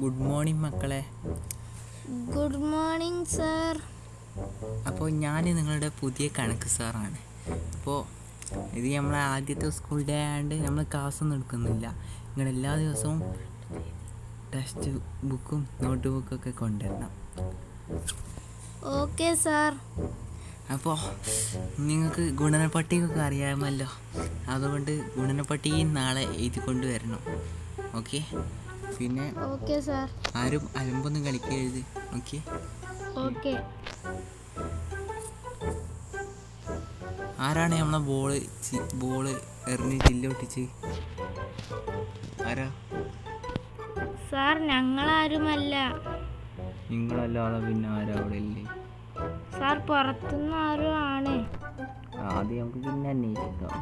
Good morning മക്കളെ. Good morning sir അപ്പോൾ ഞാൻ നിങ്ങളുടെ പുതിയ കണക്ക് സാറാണ്. അപ്പോൾ ഇത് നമ്മളെ ആദ്യത്തെ സ്കൂൾ ഡേ ആയതുകൊണ്ട് നമ്മൾ ക്ലാസ്സൊന്നും എടുക്കുന്നില്ല. നിങ്ങൾ എല്ലാ ദിവസവും ടെക്സ്റ്റ് ബുക്കും നോട്ട് ബുക്കൊക്കെ കൊണ്ടുവരണം. ഓക്കെ സാർ അപ്പോൾ നിങ്ങൾക്ക് ഗുണനപ്പട്ടികയൊക്കെ അറിയാമല്ലോ. അതുകൊണ്ട് ഗുണനപ്പട്ടിക നാളെ എഴുതി കൊണ്ടുവരണം ഓക്കെ? പിന്നെ ഓക്കെ സാർ. ആരും അലമ്പൊന്നും കളിക്കരുത്. ഓക്കെ? ഓക്കെ. ആരാണ് നമ്മളെ ബോൾ ബോൾ എറിഞ്ഞ് ചില്ലൊട്ടിച്ച് ആരാ? സാർ ഞങ്ങളാരുമല്ല. നിങ്ങളല്ലാതെ പിന്നെ ആരാ അവിടെ ഇല്ലേ? സാർ പുറത്തുനിന്ന് ആരും ആണ്. ആദ്യം നമുക്ക് പിന്നെ അന്വേഷിക്കാം.